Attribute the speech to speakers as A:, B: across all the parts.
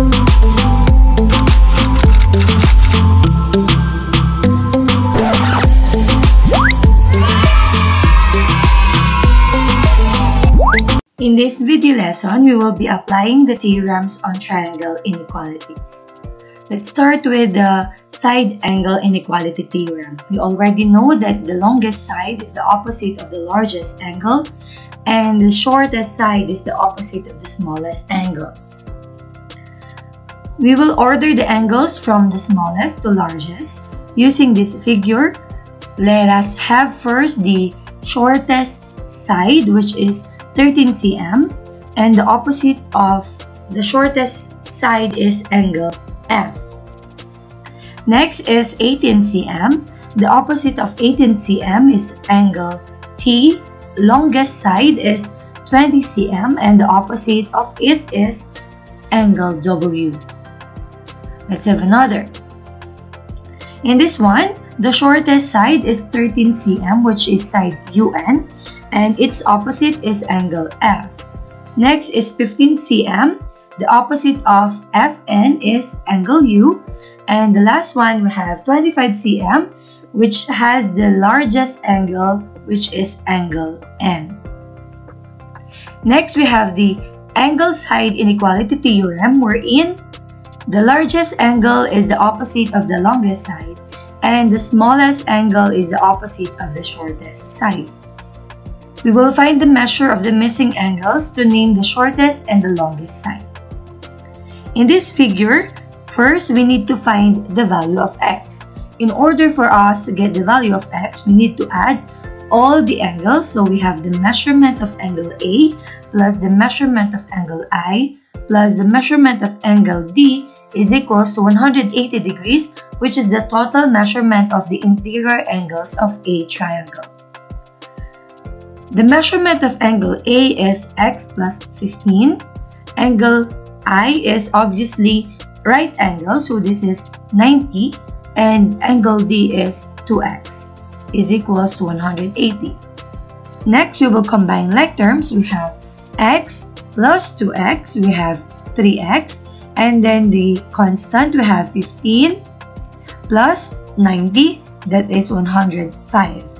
A: In this video lesson, we will be applying the theorems on triangle inequalities. Let's start with the side angle inequality theorem. We already know that the longest side is the opposite of the largest angle and the shortest side is the opposite of the smallest angle. We will order the angles from the smallest to largest. Using this figure, let us have first the shortest side which is 13 cm and the opposite of the shortest side is angle F. Next is 18 cm. The opposite of 18 cm is angle T. Longest side is 20 cm and the opposite of it is angle W. Let's have another. In this one, the shortest side is 13 cm which is side UN and its opposite is angle F. Next is 15 cm. The opposite of FN is angle U. And the last one we have 25 cm which has the largest angle which is angle N. Next we have the angle side inequality theorem wherein the largest angle is the opposite of the longest side and the smallest angle is the opposite of the shortest side. We will find the measure of the missing angles to name the shortest and the longest side. In this figure, first we need to find the value of x. In order for us to get the value of x, we need to add all the angles. So we have the measurement of angle A plus the measurement of angle I plus the measurement of angle D is equals to 180 degrees which is the total measurement of the interior angles of a triangle. The measurement of angle A is x plus 15. Angle I is obviously right angle, so this is 90. And angle D is 2x is equals to 180. Next, we will combine like terms. We have x plus 2x, we have 3x. And then the constant, we have 15 plus 90, that is 105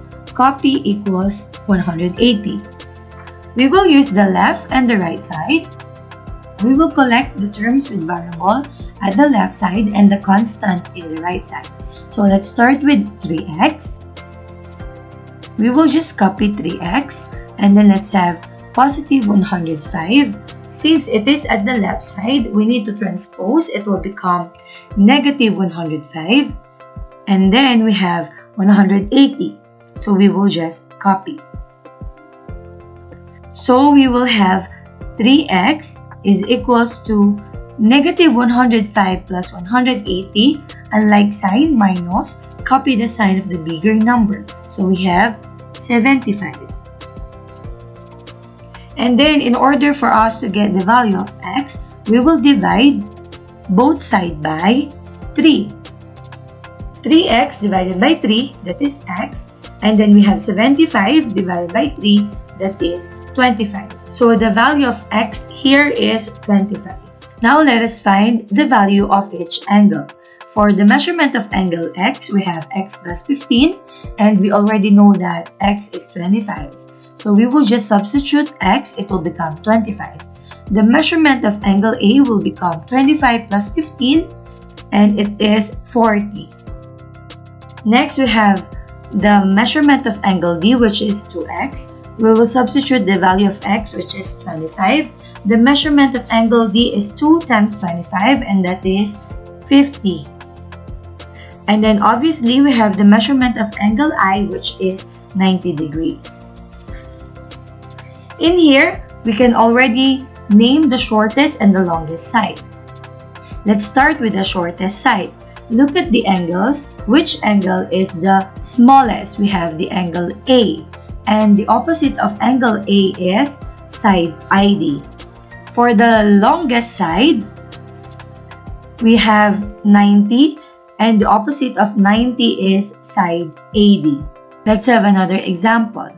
A: copy equals 180. We will use the left and the right side. We will collect the terms with variable at the left side and the constant in the right side. So let's start with 3x. We will just copy 3x and then let's have positive 105. Since it is at the left side, we need to transpose. It will become negative 105. And then we have 180. So we will just copy. So we will have 3x is equals to negative 105 plus 180 unlike sign minus copy the sign of the bigger number so we have 75 and then in order for us to get the value of x we will divide both side by 3 3x divided by 3 that is x and then we have 75 divided by 3, that is 25. So the value of x here is 25. Now let us find the value of each angle. For the measurement of angle x, we have x plus 15 and we already know that x is 25. So we will just substitute x, it will become 25. The measurement of angle A will become 25 plus 15 and it is 40. Next, we have the measurement of angle D which is 2x. We will substitute the value of x which is 25. The measurement of angle D is 2 times 25 and that is 50. And then obviously we have the measurement of angle I which is 90 degrees. In here, we can already name the shortest and the longest side. Let's start with the shortest side. Look at the angles. Which angle is the smallest? We have the angle A. And the opposite of angle A is side ID. For the longest side, we have 90 and the opposite of 90 is side AD. Let's have another example.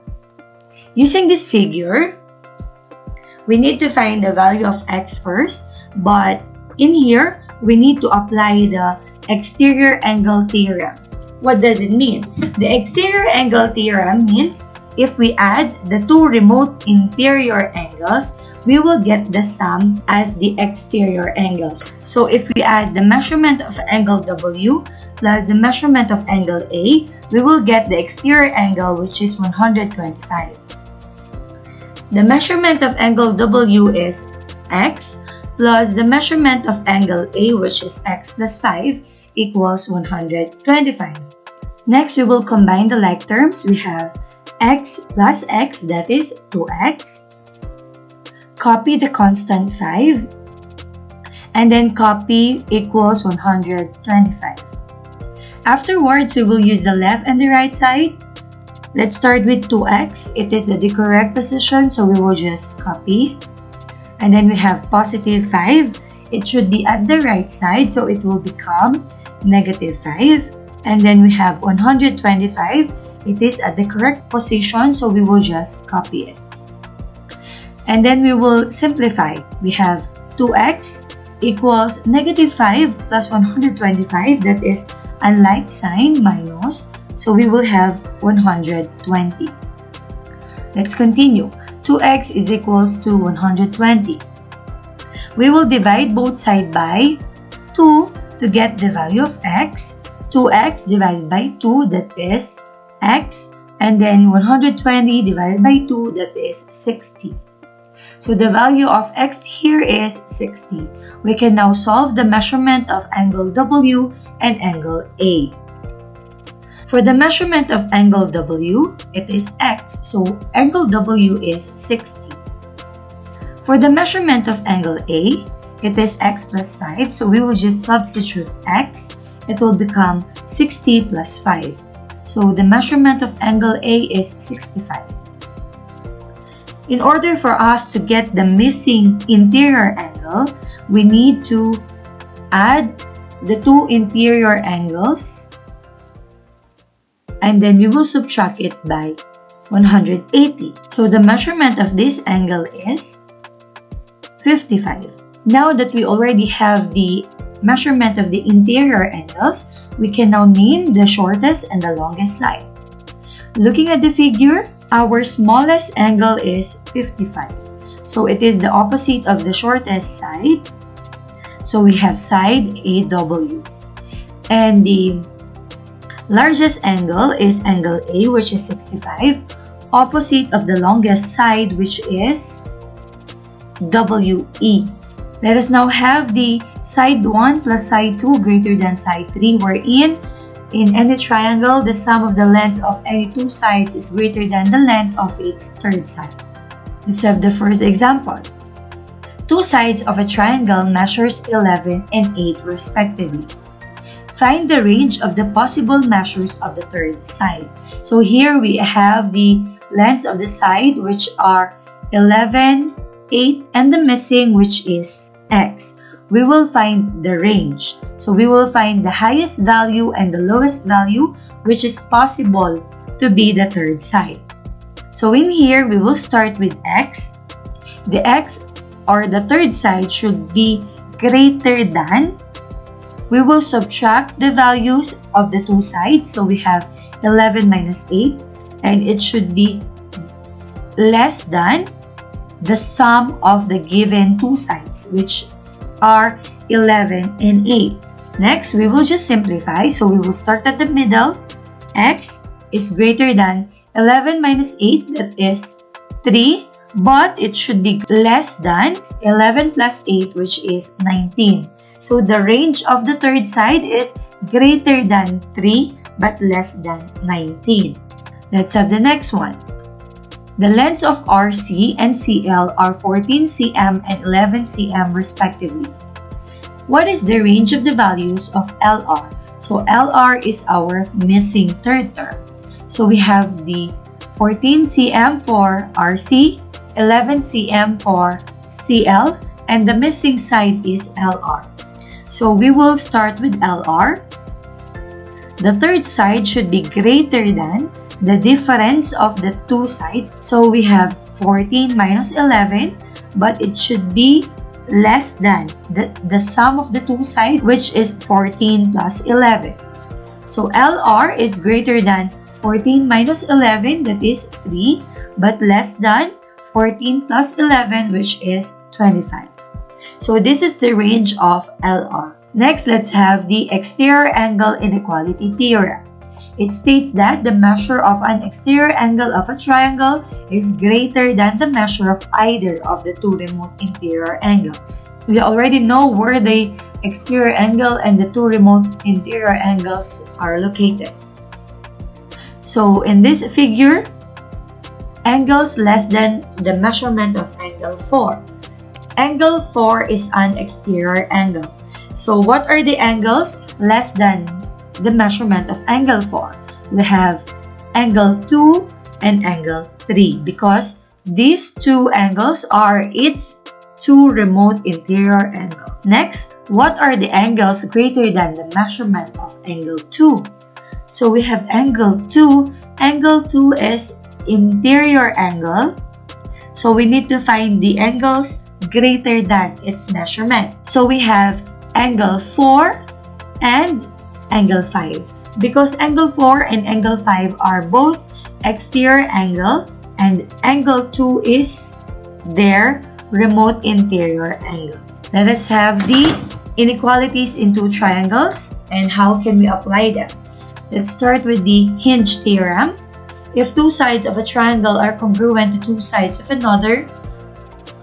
A: Using this figure, we need to find the value of x first, but in here, we need to apply the exterior angle theorem. What does it mean? The exterior angle theorem means if we add the two remote interior angles, we will get the sum as the exterior angles. So if we add the measurement of angle W plus the measurement of angle A, we will get the exterior angle which is 125. The measurement of angle W is x plus the measurement of angle A which is x plus 5 equals 125. Next, we will combine the like terms. We have x plus x that is 2x copy the constant 5 and then copy equals 125. Afterwards, we will use the left and the right side. Let's start with 2x. It is at the correct position, so we will just copy. And then we have positive 5. It should be at the right side, so it will become negative 5. And then we have 125. It is at the correct position, so we will just copy it. And then we will simplify. We have 2x equals negative 5 plus 125 that is unlike sign minus. So we will have 120. Let's continue. 2x is equals to 120. We will divide both sides by 2 to get the value of x. 2x divided by 2 that is x and then 120 divided by 2 that is 60. So the value of x here is 60. We can now solve the measurement of angle W and angle A. For the measurement of angle W, it is x, so angle W is 60. For the measurement of angle A, it is x plus 5, so we will just substitute x. It will become 60 plus 5. So the measurement of angle A is 65. In order for us to get the missing interior angle, we need to add the two interior angles and then we will subtract it by 180. So the measurement of this angle is 55. Now that we already have the measurement of the interior angles, we can now name the shortest and the longest side. Looking at the figure, our smallest angle is 55. So it is the opposite of the shortest side. So we have side AW. And the largest angle is angle A which is 65. Opposite of the longest side which is WE. Let us now have the side 1 plus side 2 greater than side 3 wherein in in any triangle, the sum of the lengths of any two sides is greater than the length of its third side. Let's have the first example. Two sides of a triangle measures 11 and 8 respectively. Find the range of the possible measures of the third side. So here we have the lengths of the side which are 11, 8, and the missing which is x we will find the range. So we will find the highest value and the lowest value which is possible to be the third side. So in here, we will start with x. The x or the third side should be greater than. We will subtract the values of the two sides. So we have 11 minus 8 and it should be less than the sum of the given two sides which are 11 and 8. Next, we will just simplify. So we will start at the middle. x is greater than 11 minus 8, that is 3. But it should be less than 11 plus 8, which is 19. So the range of the third side is greater than 3 but less than 19. Let's have the next one. The lengths of RC and CL are 14 cm and 11 cm respectively. What is the range of the values of LR? So LR is our missing third term. So we have the 14 cm for RC, 11 cm for CL, and the missing side is LR. So we will start with LR. The third side should be greater than the difference of the two sides. So we have 14 minus 11, but it should be less than the, the sum of the two sides, which is 14 plus 11. So LR is greater than 14 minus 11, that is 3, but less than 14 plus 11, which is 25. So this is the range of LR. Next, let's have the exterior angle inequality theorem. It states that the measure of an exterior angle of a triangle is greater than the measure of either of the two remote interior angles. We already know where the exterior angle and the two remote interior angles are located. So in this figure, angles less than the measurement of angle 4. Angle 4 is an exterior angle. So what are the angles less than the measurement of angle 4? We have angle 2 and angle 3 because these two angles are its two remote interior angles. Next, what are the angles greater than the measurement of angle 2? So we have angle 2. Angle 2 is interior angle. So we need to find the angles greater than its measurement. So we have angle 4 and angle 5 because angle 4 and angle 5 are both exterior angle and angle 2 is their remote interior angle. Let us have the inequalities in two triangles and how can we apply them. Let's start with the hinge theorem. If two sides of a triangle are congruent to two sides of another,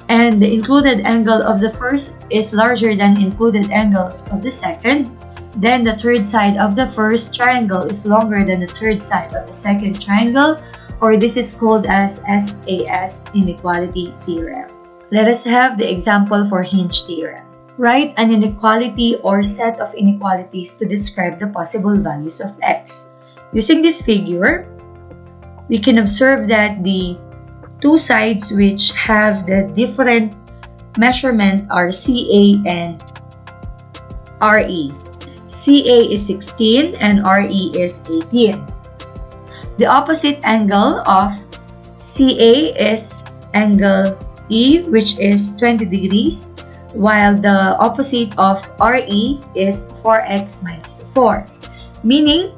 A: and the included angle of the first is larger than included angle of the second, then the third side of the first triangle is longer than the third side of the second triangle, or this is called as SAS inequality theorem. Let us have the example for hinge theorem. Write an inequality or set of inequalities to describe the possible values of x. Using this figure, we can observe that the two sides which have the different measurement are CA and RE. CA is 16 and RE is 18. The opposite angle of CA is angle E which is 20 degrees while the opposite of RE is 4x minus 4 meaning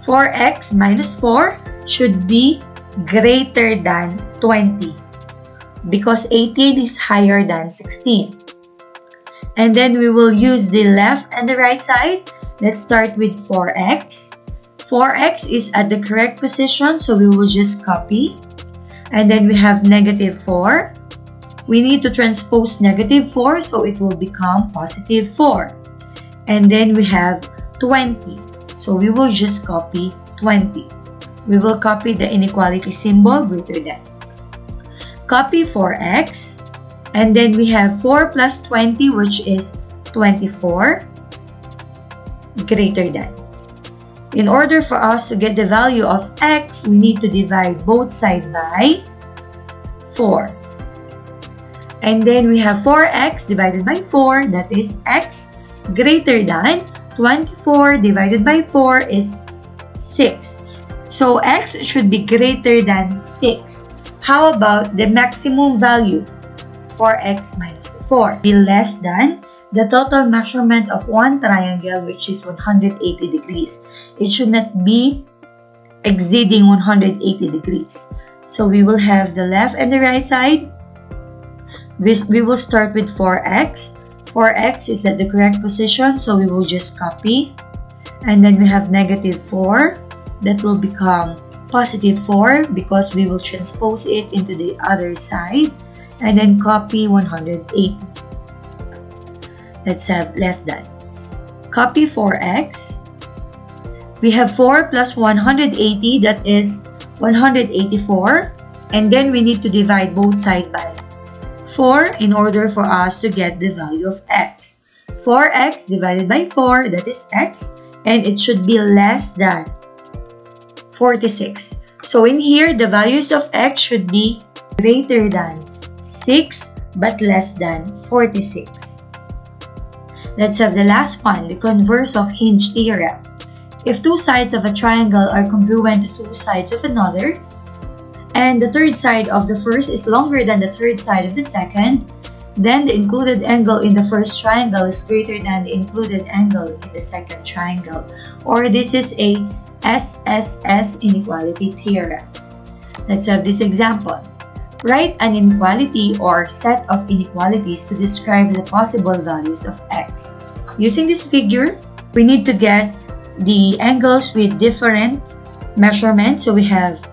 A: 4x minus 4 should be greater than 20 because 18 is higher than 16. And then we will use the left and the right side. Let's start with 4x. 4x is at the correct position, so we will just copy. And then we have negative 4. We need to transpose negative 4, so it will become positive 4. And then we have 20. So we will just copy 20 we will copy the inequality symbol greater than. Copy 4x, and then we have 4 plus 20, which is 24, greater than. In order for us to get the value of x, we need to divide both sides by 4. And then we have 4x divided by 4, that is x greater than 24 divided by 4 is 6. So x should be greater than 6. How about the maximum value for x minus 4? Be less than the total measurement of one triangle which is 180 degrees. It should not be exceeding 180 degrees. So we will have the left and the right side. We will start with 4x. 4x is at the correct position, so we will just copy. And then we have negative 4 that will become positive 4 because we will transpose it into the other side and then copy 180. Let's have less than. Copy 4x. We have 4 plus 180 that is 184 and then we need to divide both sides by 4 in order for us to get the value of x. 4x divided by 4 that is x and it should be less than 46. So in here, the values of x should be greater than 6 but less than 46. Let's have the last one, the converse of hinge theorem. If two sides of a triangle are congruent to two sides of another, and the third side of the first is longer than the third side of the second, then the included angle in the first triangle is greater than the included angle in the second triangle. Or this is a SSS inequality theorem. Let's have this example. Write an inequality or set of inequalities to describe the possible values of x. Using this figure, we need to get the angles with different measurements. So we have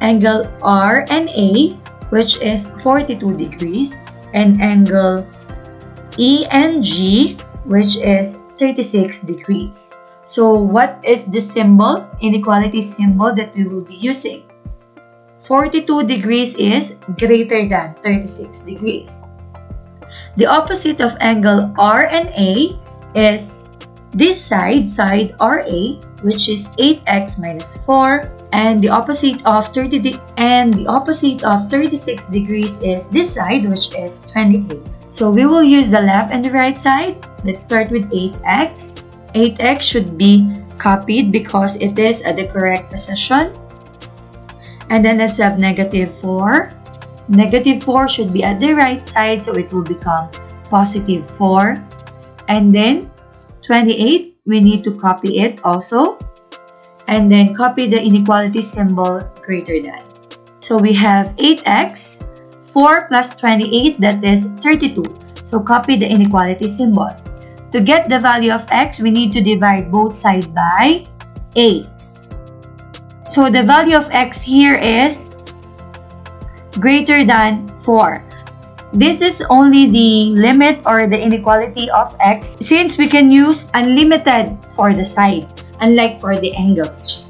A: angle R and A, which is 42 degrees, and angle E and G, which is 36 degrees. So what is the symbol, inequality symbol that we will be using? 42 degrees is greater than 36 degrees. The opposite of angle R and A is this side, side RA, which is 8x minus 4, and the opposite of 30 and the opposite of 36 degrees is this side, which is 28. So we will use the left and the right side. Let's start with 8x. 8x should be copied because it is at the correct position. And then let's have negative 4. Negative 4 should be at the right side, so it will become positive 4. And then 28, we need to copy it also. And then copy the inequality symbol greater than. So we have 8x, 4 plus 28, that is 32. So copy the inequality symbol. To get the value of x, we need to divide both sides by 8. So the value of x here is greater than 4. This is only the limit or the inequality of x since we can use unlimited for the side, unlike for the angles.